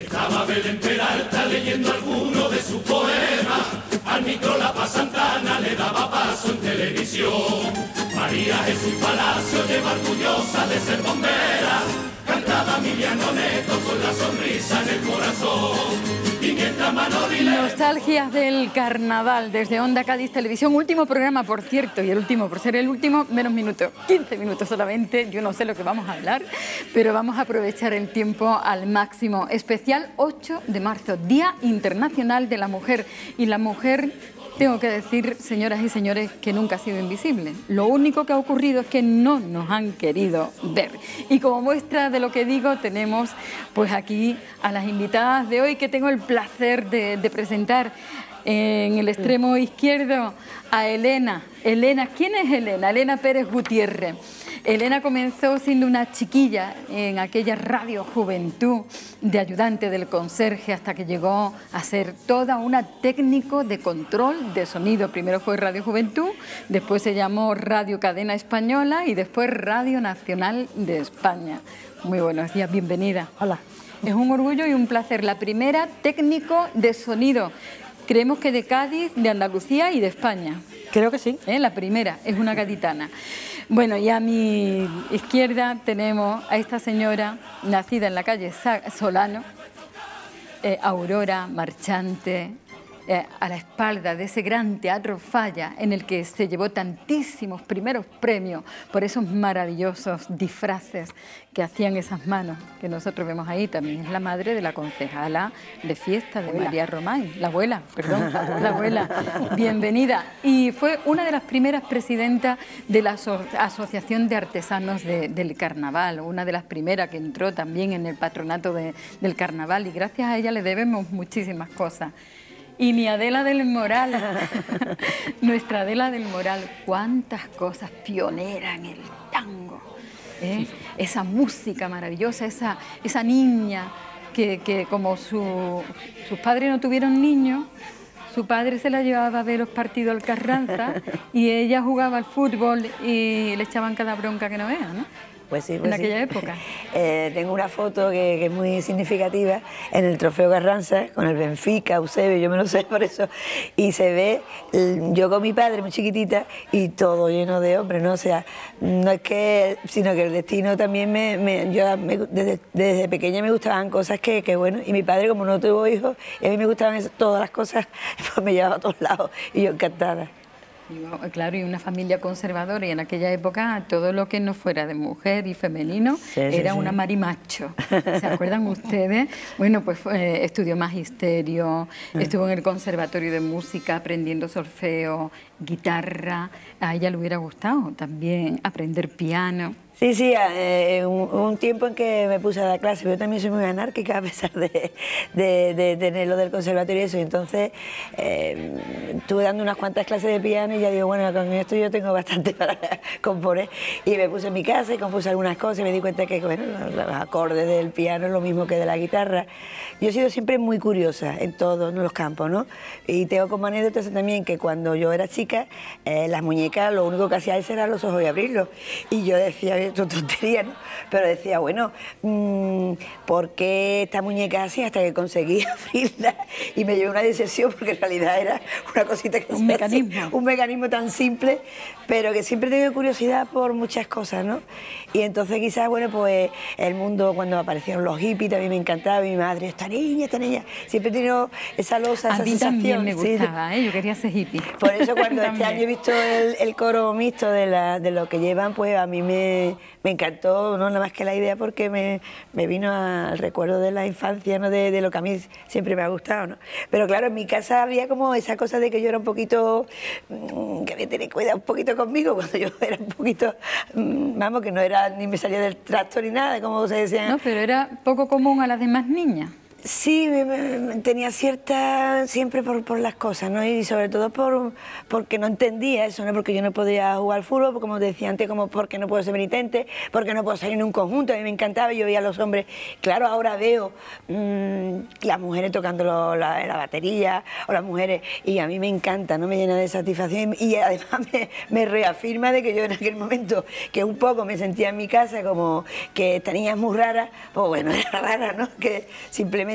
Estaba Belén Peralta leyendo alguno de sus poemas. Al micro la Santana le daba paso en televisión. María Jesús Palacio lleva orgullosa de ser bombera. Neto con la sonrisa en el corazón. Nostalgias del carnaval desde Onda Cádiz Televisión. Último programa, por cierto, y el último, por ser el último, menos minutos, 15 minutos solamente. Yo no sé lo que vamos a hablar, pero vamos a aprovechar el tiempo al máximo. Especial 8 de marzo, Día Internacional de la Mujer. Y la mujer tengo que decir, señoras y señores, que nunca ha sido invisible. Lo único que ha ocurrido es que no nos han querido ver. Y como muestra de lo que digo, tenemos pues aquí a las invitadas de hoy que tengo el placer de, presentar en el extremo izquierdo a Elena. Elena, ¿quién es Elena? Elena Pérez Gutiérrez. Elena comenzó siendo una chiquilla en aquella radio Juventud de ayudante del conserje hasta que llegó a ser toda una técnico de control de sonido. Primero fue Radio Juventud, después se llamó Radio Cadena Española y después Radio Nacional de España. Muy buenos días, bienvenida. Hola. Es un orgullo y un placer. La primera técnico de sonido. Creemos que de Cádiz, de Andalucía y de España. Creo que sí. ¿Eh? La primera es una gaditana. Bueno, y a mi izquierda tenemos a esta señora nacida en la calle Solano, eh, Aurora Marchante, eh, a la espalda de ese gran teatro Falla en el que se llevó tantísimos primeros premios por esos maravillosos disfraces que hacían esas manos que nosotros vemos ahí. También es la madre de la concejala de fiesta de María Román, la abuela, perdón, la abuela. Bienvenida. Y fue una de las primeras presidentas de la Asociación de Artesanos del Carnaval, una de las primeras que entró también en el patronato del Carnaval y gracias a ella le debemos muchísimas cosas. Y mi Adela del Moral, nuestra Adela del Moral, cuántas cosas pionera en el tango. ¿eh? Esa música maravillosa, esa, esa niña que, como sus padres no tuvieron niños, su padre se la llevaba a ver los partidos al Carranza y ella jugaba al fútbol y le echaban cada bronca que no vea, ¿no? Pues sí, en pues aquella época. Eh, tengo una foto que, es muy significativa en el Trofeo Carranza con el Benfica, Eusebio, yo me lo sé por eso, y se ve yo con mi padre muy chiquitita y todo lleno de hombres, ¿no? O sea, no es que, sino que el destino también me, yo desde, pequeña me gustaban cosas que, que, bueno, y mi padre como no tuvo hijos, y a mí me gustaban todas las cosas, pues me llevaba a todos lados y yo encantada. Claro, y una familia conservadora, y en aquella época todo lo que no fuera de mujer y femenino era una marimacho. ¿Se acuerdan ustedes? Bueno, pues estudió magisterio, ah. estuvo en el Conservatorio de Música aprendiendo solfeo, guitarra. A ella le hubiera gustado también aprender piano. Sí, sí, eh, un, tiempo en que me puse a dar clases, yo también soy muy anárquica a pesar de, tener lo del conservatorio y eso, entonces eh, estuve dando unas cuantas clases de piano y ya digo, bueno, con esto yo tengo bastante para componer, y me puse en mi casa y compuse algunas cosas y me di cuenta que, bueno, los acordes del piano es lo mismo que de la guitarra. Yo he sido siempre muy curiosa en todos los campos, ¿no? Y tengo como anécdota también que cuando yo era chica, eh, las muñecas lo único que hacía cerrar los ojos y abrirlos, y yo decía, tontería, ¿no? Pero decía, bueno, mm, ¿por qué esta muñeca así? Hasta que conseguí abrirla y me llevé una decisión porque en realidad era una cosita que un mecanismo. un mecanismo tan simple, pero que siempre he tenido curiosidad por muchas cosas, ¿no? Y entonces quizás, bueno, pues el mundo cuando aparecieron los hippies también me encantaba, mi madre, esta niña, esta niña, siempre he tenido esa losa, esa mí también me gustaba, ¿eh? yo quería ser hippie. Por eso cuando este año he visto el, el coro mixto de, la, de lo que llevan, pues a mí me, me encantó, no nada más que la idea, porque me, me vino al recuerdo de la infancia, ¿no? De, de, lo que a mí siempre me ha gustado. ¿no? Pero claro, en mi casa había como esa cosa de que yo era un poquito, mmm, que había tener cuidado un poquito conmigo, cuando yo era un poquito, mmm, vamos, que no era ni me salía del tracto ni nada, como se decía. No, pero era poco común a las demás niñas. Sí, tenía cierta, siempre por, por, las cosas, ¿no? Y sobre todo por, porque no entendía eso, ¿no? Porque yo no podía jugar fútbol, como decía antes, como porque no puedo ser militante, porque no puedo salir en un conjunto, a mí me encantaba, yo veía a los hombres, claro, ahora veo mmm, las mujeres tocando la, batería, o las mujeres, y a mí me encanta, ¿no? Me llena de satisfacción, y además me, me reafirma de que yo en aquel momento, que un poco me sentía en mi casa como que esta niña es muy rara, pues bueno, era rara, ¿no? Que simplemente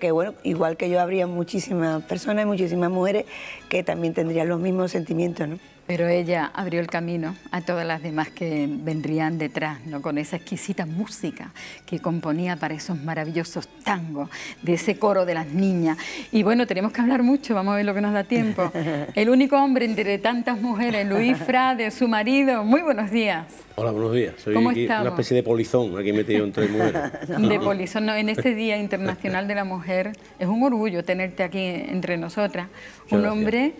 Que, bueno, igual que yo habría muchísimas personas, muchísimas mujeres que también tendrían los mismos sentimientos. Pero ella abrió el camino a todas las demás que vendrían detrás, ¿no? con esa exquisita música que componía para esos maravillosos tangos de ese coro de las niñas. Y bueno, tenemos que hablar mucho, vamos a ver lo que nos da tiempo. El único hombre entre tantas mujeres, Luis Frade, su marido. Muy buenos días. Hola, buenos días. Soy una especie de polizón aquí metido entre mujeres. De polizón, no, en este Día Internacional de la Mujer es un orgullo tenerte aquí entre nosotras. un hombre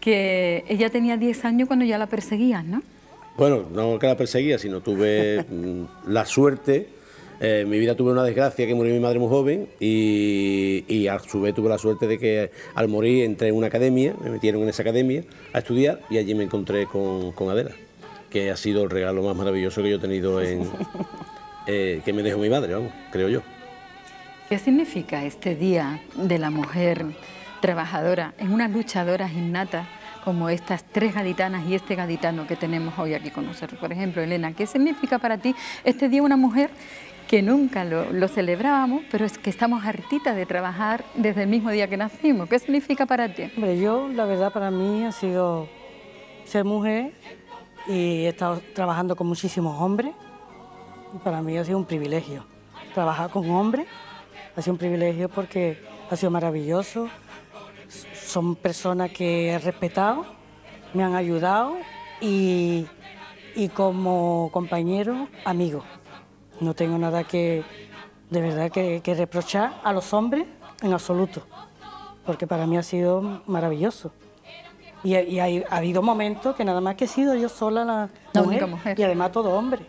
que ella tenía 10 años cuando ya la perseguían, ¿no? Bueno, no que la perseguía, sino tuve mm, la suerte, eh, en mi vida tuve una desgracia que murió mi madre muy joven y, a su vez tuve la suerte de que al morir entré en una academia, me metieron en esa academia a estudiar y allí me encontré con, Adela, que ha sido el regalo más maravilloso que yo he tenido en, eh, que me dejó mi madre, vamos, creo yo. ¿Qué significa este Día de la Mujer? Trabajadora, en unas luchadoras innatas como estas tres gaditanas y este gaditano que tenemos hoy aquí con nosotros. Por ejemplo, Elena, ¿qué significa para ti este día una mujer que nunca lo, celebrábamos, pero es que estamos hartitas de trabajar desde el mismo día que nacimos? ¿Qué significa para ti? Hombre, yo, la verdad, para mí ha sido ser mujer y he estado trabajando con muchísimos hombres. para mí ha sido un privilegio. Trabajar con hombres ha sido un privilegio porque ha sido maravilloso son personas que he respetado, me han ayudado y, como compañero, amigo. No tengo nada que, de verdad, que, reprochar a los hombres en absoluto, porque para mí ha sido maravilloso. Y, ha habido momentos que nada más que he sido yo sola la, mujer, y además todo hombre.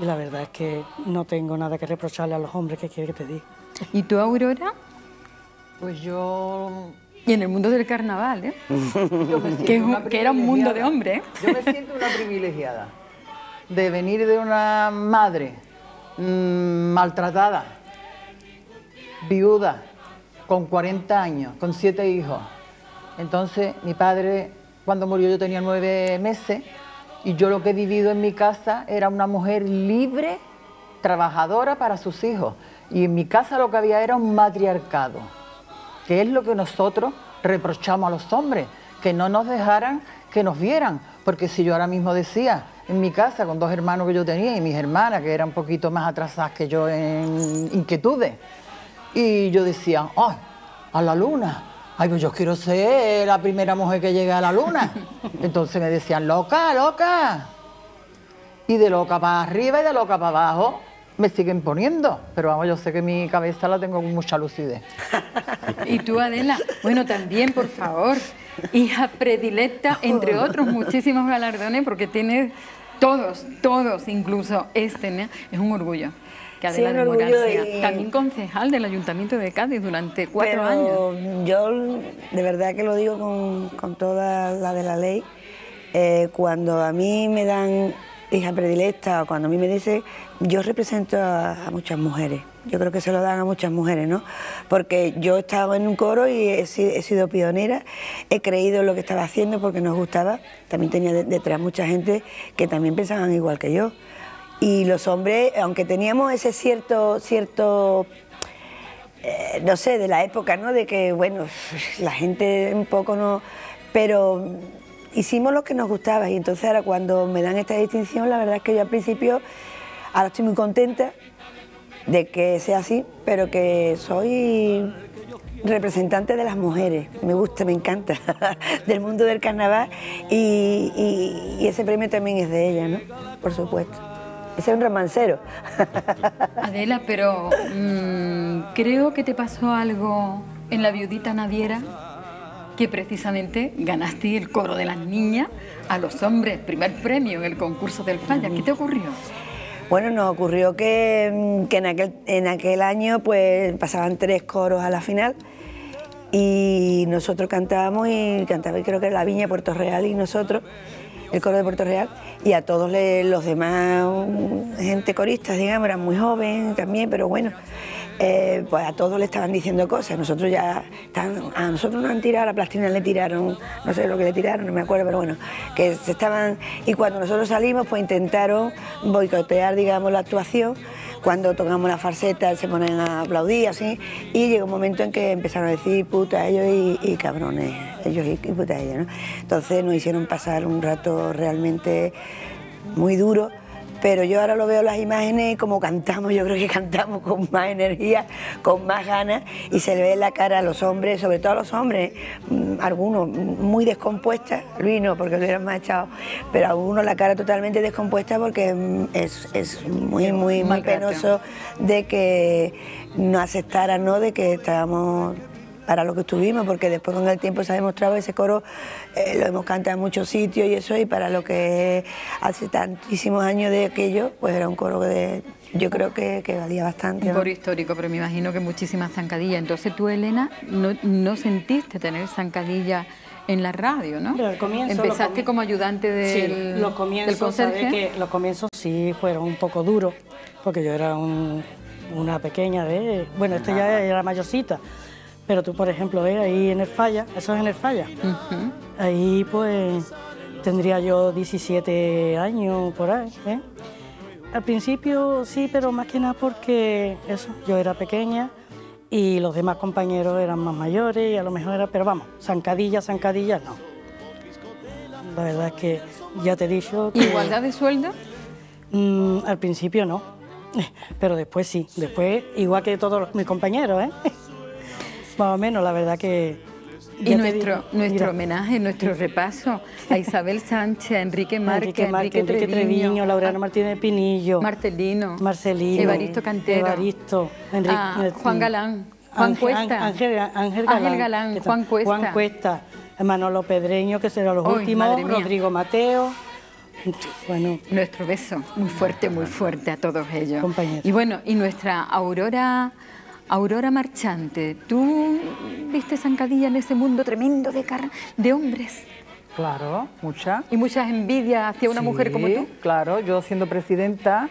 Y la verdad es que no tengo nada que reprocharle a los hombres que quiere que te diga. ¿Y tú, Aurora? Pues yo y en el mundo del carnaval, ¿eh? que, era un mundo de hombres. ¿eh? Yo me siento una privilegiada de venir de una madre mm, maltratada, viuda, con 40 años, con siete hijos. Entonces, mi padre, cuando murió yo tenía nueve meses y yo lo que he vivido en mi casa era una mujer libre, trabajadora para sus hijos. Y en mi casa lo que había era un matriarcado que es lo que nosotros reprochamos a los hombres, que no nos dejaran que nos vieran, porque si yo ahora mismo decía, en mi casa con dos hermanos que yo tenía y mis hermanas, que eran un poquito más atrasadas que yo en inquietudes, y yo decía, ¡ay, a la luna! Ay, pues yo quiero ser la primera mujer que llegue a la luna. Entonces me decían, loca, loca. Y de loca para arriba y de loca para abajo me siguen poniendo, pero vamos, yo sé que mi cabeza la tengo con mucha lucidez. y tú, Adela, bueno, también, por favor, hija predilecta, entre otros muchísimos galardones, porque tienes todos, todos, incluso este, es un orgullo. Que Adela de Moral sea también concejal del Ayuntamiento de Cádiz durante cuatro años. Yo de verdad que lo digo con, toda la de la ley, eh, cuando a mí me dan hija predilecta, cuando a mí me dice, yo represento a, muchas mujeres, yo creo que se lo dan a muchas mujeres, ¿no? Porque yo he estado en un coro y he, sido pionera, he creído en lo que estaba haciendo porque nos gustaba, también tenía detrás mucha gente que también pensaban igual que yo. Y los hombres, aunque teníamos ese cierto, cierto eh, no sé, de la época, ¿no? De que, bueno, la gente un poco no... Pero hicimos lo que nos gustaba y entonces ahora cuando me dan esta distinción, la verdad es que yo al principio, ahora estoy muy contenta de que sea así, pero que soy representante de las mujeres, me gusta, me encanta, del mundo del carnaval y, ese premio también es de ella, ¿no? Por supuesto. Ese es un romancero. Adela, pero mm, creo que te pasó algo en la viudita naviera que precisamente ganaste el coro de las niñas a los hombres, primer premio en el concurso del Falla. ¿Qué te ocurrió? Bueno, nos ocurrió que, mm, en, aquel, en aquel año pues pasaban tres coros a la final y nosotros cantábamos y cantaba creo que la Viña Puerto Real y nosotros, el coro de Puerto Real, y a todos los demás, mm, gente coristas, digamos, eran muy jóvenes también, pero bueno, eh, pues a todos le estaban diciendo cosas. Nosotros ya, a nosotros nos han tirado, a la plastina le tiraron, no sé lo que le tiraron, no me acuerdo, pero bueno, que se estaban, y cuando nosotros salimos, pues intentaron boicotear, digamos, la actuación. Cuando tocamos la farseta se ponen a aplaudir así y llega un momento en que empezaron a decir puta ellos y, cabrones, ellos y, y puta ellos, ¿no? Entonces nos hicieron pasar un rato realmente muy duro pero yo ahora lo veo las imágenes como cantamos, yo creo que cantamos con más energía, con más ganas y se le ve la cara a los hombres, sobre todo a los hombres, mm, algunos muy descompuestas, Luis no, porque lo hubieran más echado, pero algunos la cara totalmente descompuesta porque mm, es, muy, muy, muy penoso de que no aceptaran, ¿no? De que estábamos para lo que estuvimos, porque después con el tiempo se ha demostrado ese coro, eh, lo hemos cantado en muchos sitios y eso, y para lo que hace tantísimos años de aquello, pues era un coro de, yo creo que, que valía bastante. Un coro histórico, pero me imagino que muchísimas zancadillas. Entonces tú, Elena, no, no sentiste tener zancadillas en la radio, ¿no? Empezaste como ayudante del, sí, los comienzos, que los comienzos sí fueron un poco duros, porque yo era una pequeña de... Bueno, esta ya era mayorcita, pero tú, por ejemplo, ves ahí en el falla, eso es en el falla. Ahí pues tendría yo 17 años por ahí. ¿eh? Al principio sí, pero más que nada porque eso, yo era pequeña y los demás compañeros eran más mayores y a lo mejor era, pero vamos, zancadillas, zancadillas, no. La verdad es que ya te he dicho que... ¿Igualdad de sueldo? Mm, al principio no, pero después sí, después igual que todos mis compañeros, ¿eh? Más o menos, la verdad que... Y nuestro, nuestro homenaje, nuestro repaso a Isabel Sánchez, a Enrique Márquez, Enrique, Enrique, Treviño, Laureano Martínez Pinillo, Marcelino, Marcelino, Evaristo Cantero, Evaristo, Enrique, Juan Galán, Juan Cuesta, Ángel, Ángel, Galán, Juan Cuesta, Juan Cuesta, Manolo Pedreño, que será los últimos, Rodrigo Mateo. Bueno, nuestro beso muy fuerte, muy fuerte a todos ellos. Compañeros. Y bueno, y nuestra Aurora Aurora Marchante, ¿tú viste zancadilla en ese mundo tremendo de, de hombres? Claro, mucha. ¿Y muchas envidias hacia una mujer como tú? Claro, yo siendo presidenta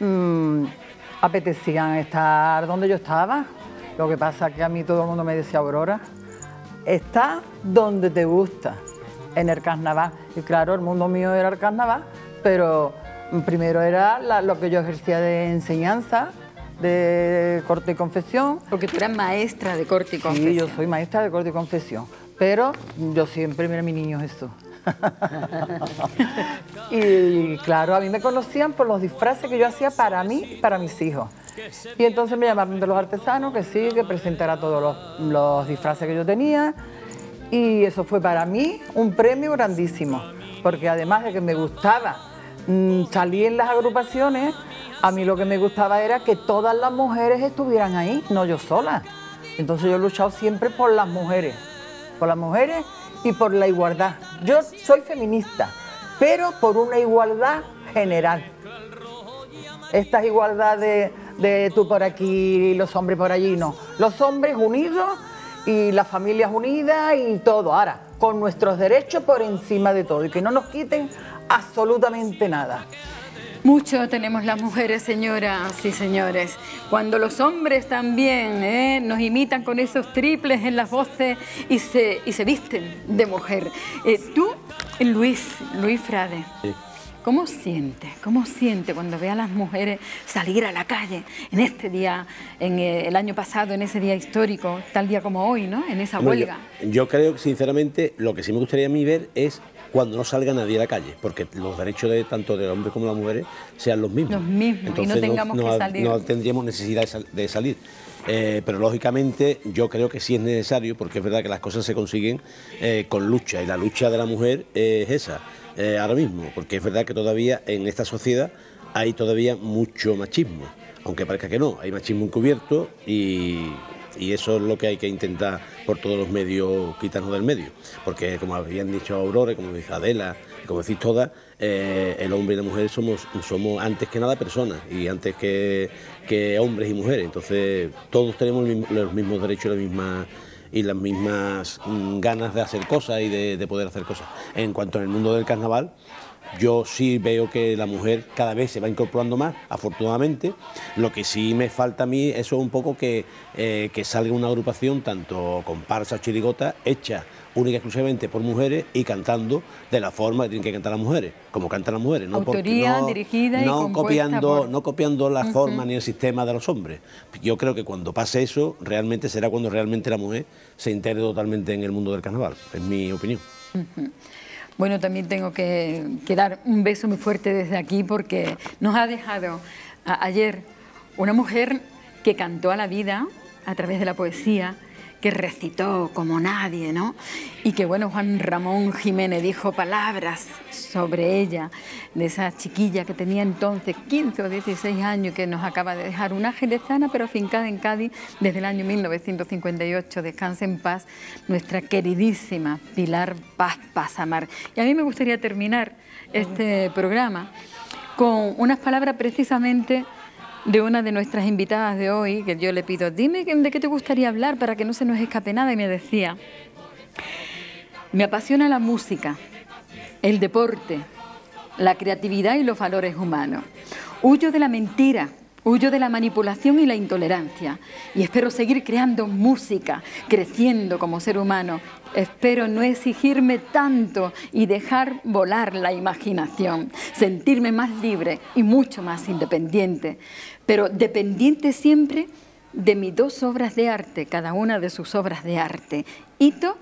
mmm, apetecían estar donde yo estaba. Lo que pasa es que a mí todo el mundo me decía, Aurora, está donde te gusta, en el carnaval. Y claro, el mundo mío era el carnaval, pero primero era lo que yo ejercía de enseñanza, de corte y confesión. Porque tú eras maestra de corte y confesión. Sí, yo soy maestra de corte y confesión, pero yo siempre mira a mi niño Jesús. y claro, a mí me conocían por los disfraces que yo hacía para mí y para mis hijos. Y entonces me llamaron de los artesanos, que sí, que presentara todos los, los disfraces que yo tenía. Y eso fue para mí un premio grandísimo, porque además de que me gustaba mm, salir en las agrupaciones, a mí lo que me gustaba era que todas las mujeres estuvieran ahí, no yo sola. Entonces yo he luchado siempre por las mujeres, por las mujeres y por la igualdad. Yo soy feminista, pero por una igualdad general. Esta igualdad de, de tú por aquí y los hombres por allí, no. Los hombres unidos y las familias unidas y todo. Ahora, con nuestros derechos por encima de todo y que no nos quiten absolutamente nada. Mucho tenemos las mujeres, señoras y señores. Cuando los hombres también ¿eh? nos imitan con esos triples en las voces y se, y se visten de mujer. Eh, tú, Luis, Luis Frade. ¿Cómo siente? ¿Cómo siente cuando ve a las mujeres salir a la calle en este día, en eh, el año pasado, en ese día histórico, tal día como hoy, ¿no? En esa huelga. yo, creo que, sinceramente, lo que sí me gustaría a mí ver es cuando no salga nadie a la calle, porque los derechos de tanto de hombres como de las mujeres sean los mismos. Los mismos, y no tengamos que salir. No tendríamos necesidad de, salir. Eh, pero lógicamente yo creo que sí es necesario, porque es verdad que las cosas se consiguen eh, con lucha, y la lucha de la mujer es esa, eh, ahora mismo, porque es verdad que todavía en esta sociedad hay todavía mucho machismo, aunque parezca que no, hay machismo encubierto y y eso es lo que hay que intentar por todos los medios quitarnos del medio, porque como habían dicho Aurora, como dice Adela, como decís todas, eh, el hombre y la mujer somos, somos antes que nada personas y antes que, que hombres y mujeres, entonces todos tenemos los mismos derechos y las mismas y las mismas mm, ganas de hacer cosas y de, de, poder hacer cosas. En cuanto el mundo del carnaval, Yo sí veo que la mujer cada vez se va incorporando más, afortunadamente. Lo que sí me falta a mí, eso es un poco que, eh, que salga una agrupación, tanto comparsa o chirigota, hecha única y exclusivamente por mujeres y cantando de la forma que tienen que cantar las mujeres, como cantan las mujeres. No Autoría, dirigida y no copiando, No copiando la forma ni el sistema de los hombres. Yo creo que cuando pase eso, realmente será cuando realmente la mujer se integre totalmente en el mundo del carnaval, es mi opinión. Bueno, también tengo que, dar un beso muy fuerte desde aquí porque nos ha dejado ayer una mujer que cantó a la vida a través de la poesía, que recitó como nadie, ¿no? Y que bueno, Juan Ramón Jiménez dijo palabras sobre ella, de esa chiquilla que tenía entonces 15 o 16 años, que nos acaba de dejar una jerezana, pero fincada en Cádiz desde el año 1958. Descanse en paz, nuestra queridísima Pilar Paz Pazamar. Y a mí me gustaría terminar este programa con unas palabras precisamente de una de nuestras invitadas de hoy, que yo le pido, dime de qué te gustaría hablar para que no se nos escape nada, y me decía, me apasiona la música, el deporte, la creatividad y los valores humanos. Huyo de la mentira, huyo de la manipulación y la intolerancia, y espero seguir creando música, creciendo como ser humano. Espero no exigirme tanto y dejar volar la imaginación, sentirme más libre y mucho más independiente pero dependiente siempre de mis dos obras de arte, cada una de sus obras de arte, Hito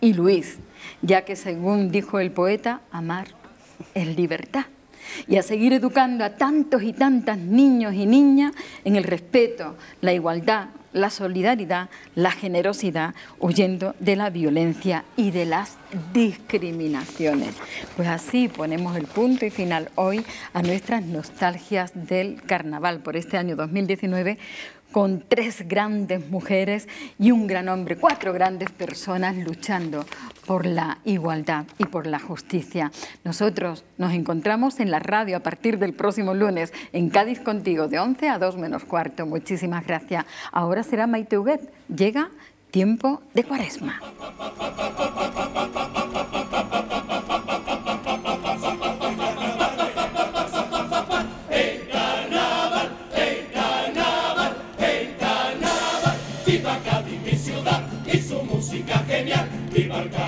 y Luis, ya que según dijo el poeta, amar es libertad. Y a seguir educando a tantos y tantas niños y niñas en el respeto, la igualdad, la solidaridad, la generosidad, huyendo de la violencia y de las discriminaciones. Pues así ponemos el punto y final hoy a nuestras nostalgias del carnaval por este año 2019 con tres grandes mujeres y un gran hombre, cuatro grandes personas luchando por la igualdad y por la justicia. Nosotros nos encontramos en la radio a partir del próximo lunes en Cádiz contigo de 11 a 2 menos cuarto. Muchísimas gracias. Ahora será Maite Huguet. Llega tiempo de cuaresma. Viva